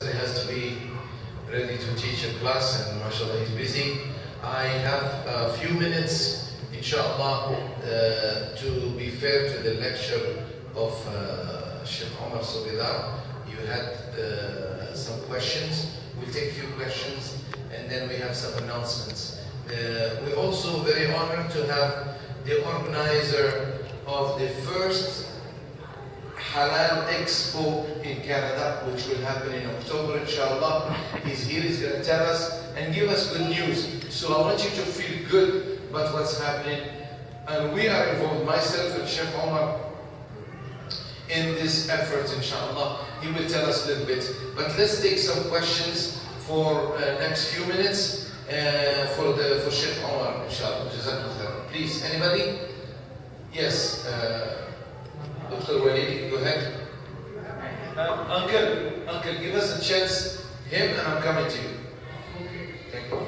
He has to be ready to teach a class and mashallah he's busy. I have a few minutes inshallah uh, to be fair to the lecture of uh, Sheikh Omar Subedar. You had uh, some questions. We'll take a few questions and then we have some announcements. Uh, we're also very honored to have the organizer of the first Halal Expo in Canada, which will happen in October, inshallah. He's here, he's going to tell us and give us good news. So I want you to feel good about what's happening. And we are involved, myself and Sheikh Omar, in this effort, inshallah. He will tell us a little bit. But let's take some questions for uh, next few minutes uh, for the for Sheikh Omar, inshallah. Please, anybody? Yes. Uh, Dr. Walidi, go ahead. Uh, uncle, uncle, give us a chance. Him and I'm coming to you. Thank you.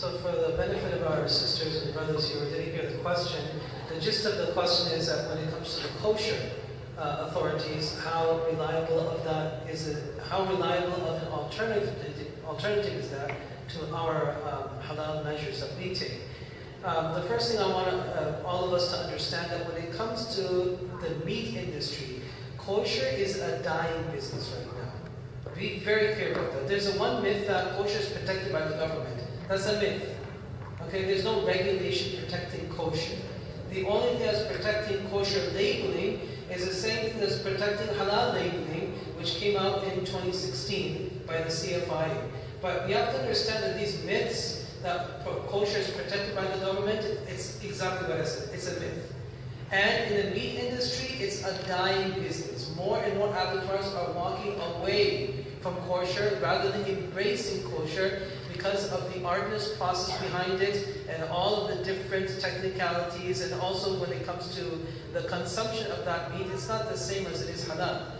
So for the benefit of our sisters and brothers who didn't hear the question, the gist of the question is that when it comes to the kosher uh, authorities, how reliable of that is it, how reliable of an alternative, alternative is that to our um, halal measures we take? Um, the first thing I want uh, all of us to understand that when it comes to the meat industry, kosher is a dying business right now. Be very clear about that. There's a one myth that kosher is protected by the government. That's a myth. Okay, there's no regulation protecting kosher. The only thing that's protecting kosher labeling is the same thing that's protecting halal labeling, which came out in 2016 by the CFI. But we have to understand that these myths that kosher is protected by the government, it's exactly what I said. It's a myth. And in the meat industry, it's a dying business. More and more abattoirs are walking away from kosher rather than embracing kosher because of the arduous process behind it and all of the different technicalities and also when it comes to the consumption of that meat, it's not the same as it is halal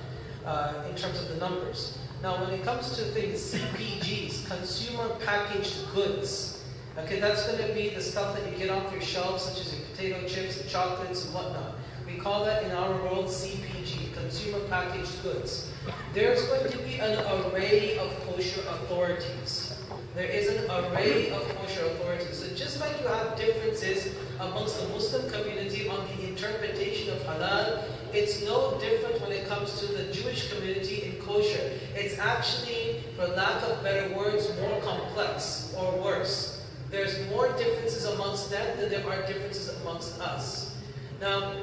uh, in terms of the numbers. Now when it comes to things, CPGs, consumer packaged goods, okay, that's going to be the stuff that you get off your shelves such as your potato chips and chocolates and whatnot. We call that in our world CPG, consumer packaged goods. There's going to be an array of kosher authorities there is an array of kosher authorities. So just like you have differences amongst the Muslim community on the interpretation of halal, it's no different when it comes to the Jewish community in kosher. It's actually, for lack of better words, more complex or worse. There's more differences amongst them than there are differences amongst us. Now,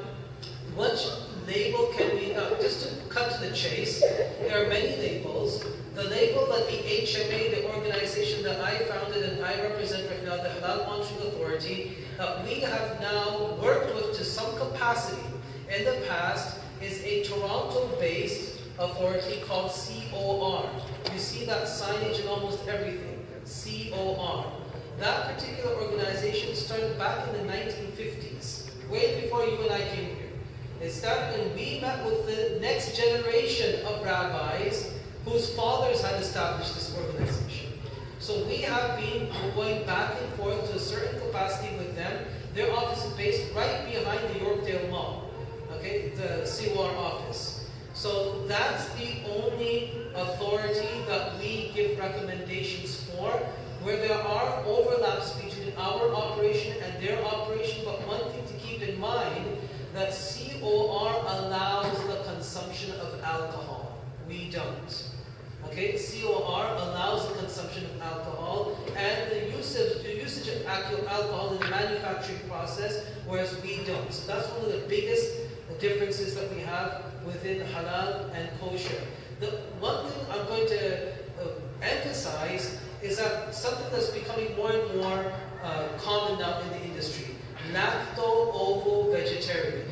what label can we, uh, just to cut to the chase, there are many labels. The label that the HMA, the organization that I founded and I represent right now, the Halal Monitoring Authority, that we have now worked with to some capacity in the past is a Toronto-based authority called COR. You see that signage in almost everything, COR. That particular organization started back in the 1950s, way before you and I came here. that when we met with the next generation of rabbis whose fathers had established this organization. So we have been going back and forth to a certain capacity with them. Their office is based right behind the Yorkdale Mall, okay, the COR office. So that's the only authority that we give recommendations for, where there are overlaps between our operation and their operation, but one thing to keep in mind, that we don't. Okay, COR allows the consumption of alcohol and the usage, the usage of alcohol in the manufacturing process, whereas we don't. So that's one of the biggest differences that we have within halal and kosher. The one thing I'm going to uh, emphasize is that something that's becoming more and more uh, common now in the industry, lacto-ovo vegetarian.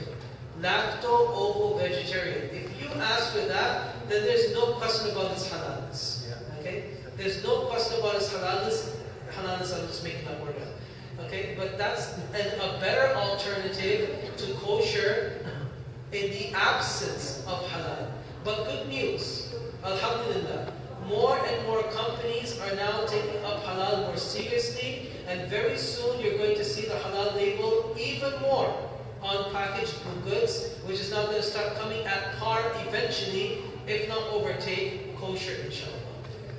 Lacto-ovo vegetarian. If you ask for that, then there's no question about its halalness. Okay? There's no question about its halalness. Halalness, I'm just making that word up. Okay? But that's an, a better alternative to kosher in the absence of halal. But good news, Alhamdulillah, more and more companies are now taking up halal more seriously, and very soon you're going to see the halal label even more on packaged goods, which is now going to start coming at par eventually, if not overtake kosher, inshallah.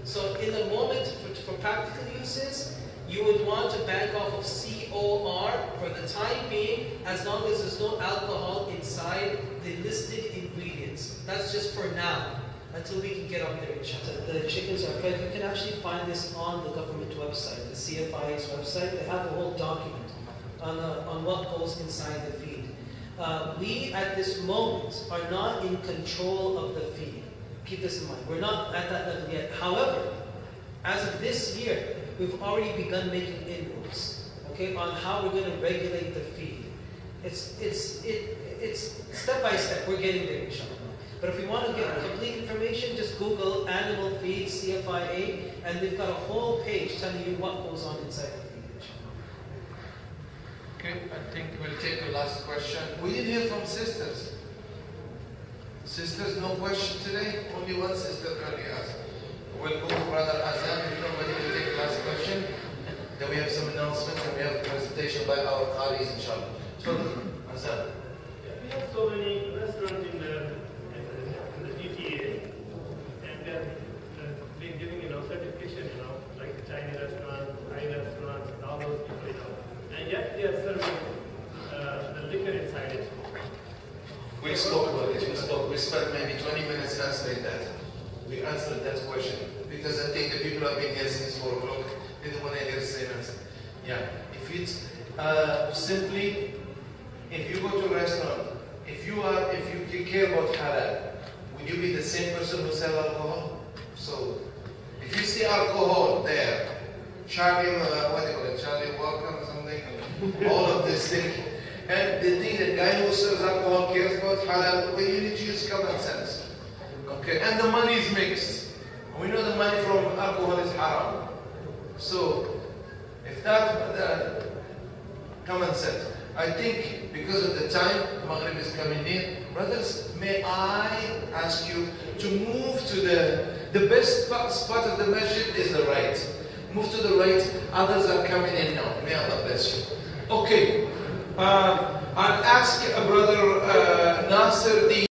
So in the moment, for, for practical uses, you would want to bank off of COR for the time being, as long as there's no alcohol inside the listed ingredients. That's just for now until we can get up there, inshallah. The chickens are fed. You can actually find this on the government website, the CFI's website. They have a whole document on, uh, on what goes inside the feed. Uh, we, at this moment, are not in control of the feed. Keep this in mind. We're not at that level yet. However, as of this year, we've already begun making inroads, okay, on how we're going to regulate the feed. It's, it's, it, it's step by step. We're getting there, inshallah. But if you want to get complete information, just Google animal feed CFIA, and they've got a whole page telling you what goes on inside. Okay, I think we'll take the last question. We didn't hear from sisters. Sisters, no question today? Only one sister currently asked. We'll go Brother Azam if nobody will take the last question. Then we have some announcements and we have a presentation by our colleagues, inshallah. So, Azam. Yeah, we have so many restaurants in the, in the GTA, and they're uh, been giving, you know, certification, you know, like the Chinese restaurants, Thai restaurants, and all those people, you know, and yet they are serving uh, the liquor inside it. We spoke about it. We spoke. We spent maybe 20 minutes answering that. We answered that question because I think the people have been here since 4 o'clock. They don't want to hear the same answer. Yeah. If it's uh, simply, if you go to a restaurant, if you are, if you care about halal, would you be the same person who sell alcohol? So, if you see alcohol there, Charlie, uh, what do you call it, Charlie or something, all of this thing. And the thing that guy who serves alcohol cares about halal, well, you need to use common sense. Okay, and the money is mixed. We know the money from alcohol is haram. So, if that, the common sense. I think because of the time, Maghrib is coming in. Brothers, may I ask you to move to the, the best spot of the masjid is the right. Move to the right, others are coming in now. May Allah bless you. Okay, uh, I'll ask Brother uh, Nasser the